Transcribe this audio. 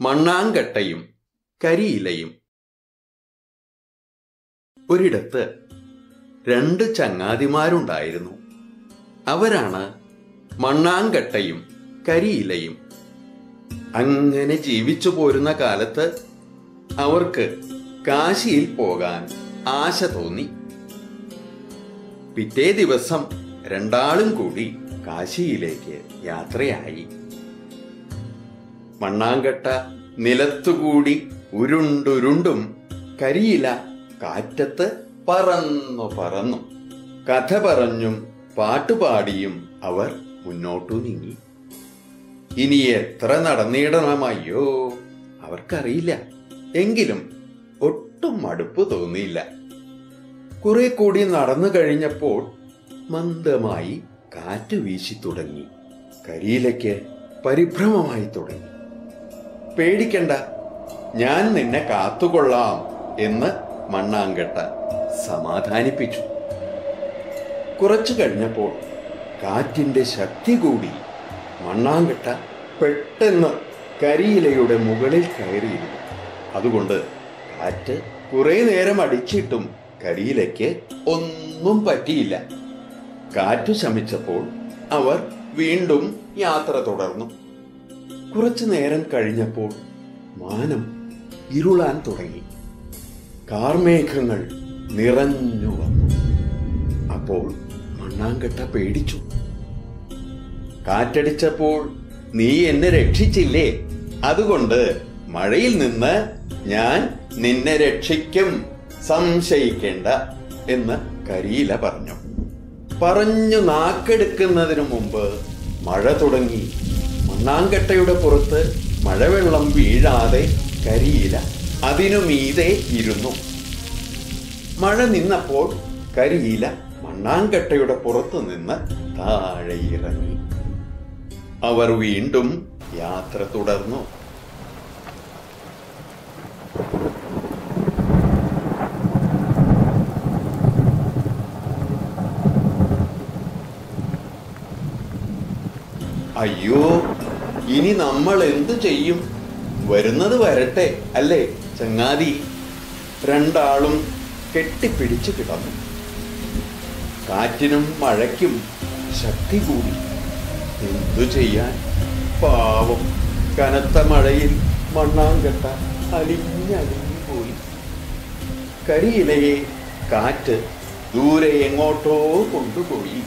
മണ്ണാങ്കട്ടയും കരിയിലയും. ഒരിടത്ത് രണ്ട് ചങ്ങാതിമാരുണ്ടായിരുന്നു. അവരാണ് മണ്ണാങ്കട്ടയും കരിയിലയും. അങ്ങനെ ജീവിച്ചു പോരുന്ന കാലത്ത് അവർക്ക് കാശിയിൽ പോകാൻ ആശ തോന്നി. പിറ്റേ ദിവസം രണ്ടാളും കൂടി കാശിയിലേക്ക് യാത്രയായി. മണ്ണാങ്കട്ട നിലത്തുകൂടി ഉരുണ്ടുരുണ്ടും കരിയില കാറ്റത്ത് പറന്നു പറന്നു. കഥ പറഞ്ഞും പാട്ടുപാടിയും അവർ മുന്നോട്ടു നീങ്ങി. ഇനി എത്ര നടന്നിടണമയ്യോ? അവർക്കറിയില്ല. എങ്കിലും ഒട്ടും മടുപ്പ് തോന്നിയില്ല. കുറെ കൂടി നടന്നു കഴിഞ്ഞപ്പോൾ മന്ദമായി കാറ്റ് വീശി തുടങ്ങി. കരിയിലയ്ക്ക് പരിഭ്രമമായി തുടങ്ങി. പേടിക്കണ്ട. ഞാൻ നിന്നെ കാത്തുകൊള്ളാം എന്ന് മണ്ണാങ്കട്ട സമാധാനിപ്പിച്ചു. കുറച്ചു കഴിഞ്ഞപ്പോൾ കാറ്റിന്റെ ശക്തി കൂടി മണ്ണാങ്കട്ട പെട്ടെന്ന് കരിയിലയുടെ മുകളിൽ കയറിയിരുന്നു. അതുകൊണ്ട് കാറ്റ് കുറെ നേരം അടിച്ചിട്ടും കരിയിലയ്ക്ക് ഒന്നും പറ്റിയില്ല. കാറ്റു ശമിച്ചപ്പോൾ അവർ വീണ്ടും യാത്ര തുടർന്നു. കുറച്ചു നേരം കഴിഞ്ഞപ്പോൾ മാനം ഇരുളാൻ തുടങ്ങി. കാർമേഘങ്ങൾ നിറഞ്ഞു വന്നു. അപ്പോൾ മണ്ണാങ്കട്ട പേടിച്ചു. കാറ്റടിച്ചപ്പോൾ നീ എന്നെ രക്ഷിച്ചില്ലേ? അതുകൊണ്ട് മഴയിൽ നിന്ന് ഞാൻ നിന്നെ രക്ഷിക്കും സംശയിക്കേണ്ട എന്ന് കരിയില പറഞ്ഞു. പറഞ്ഞു നാക്കെടുക്കുന്നതിനു മുമ്പ് മഴ തുടങ്ങി. മണ്ണാങ്കട്ടയുടെ പുറത്ത് മഴവെള്ളം വീഴാതെ കരിയില. അതിനു മീതെ ഇരുന്നു. മഴ നിന്നപ്പോൾ കരിയില മണ്ണാങ്കട്ടയുടെ പുറത്തു നിന്ന് താഴെ ഇറങ്ങി. അവർ വീണ്ടും യാത്ര തുടർന്നു. അയ്യോ ഇനി നമ്മൾ എന്തു ചെയ്യും? വരുന്നത് വരട്ടെ അല്ലേ? ചങ്ങാതി രണ്ടാളും കെട്ടിപ്പിടിച്ചു കിടന്നു. കാറ്റിനും മഴയ്ക്കും ശക്തി കൂടി. എന്തു ചെയ്യാൻ? പാവം കനത്ത മഴയിൽ മണ്ണാങ്കട്ട അലിഞ്ഞലിഞ്ഞു പോയി. കരിയിലയെ കാറ്റ് ദൂരെ എങ്ങോട്ടോ കൊണ്ടുപോയി.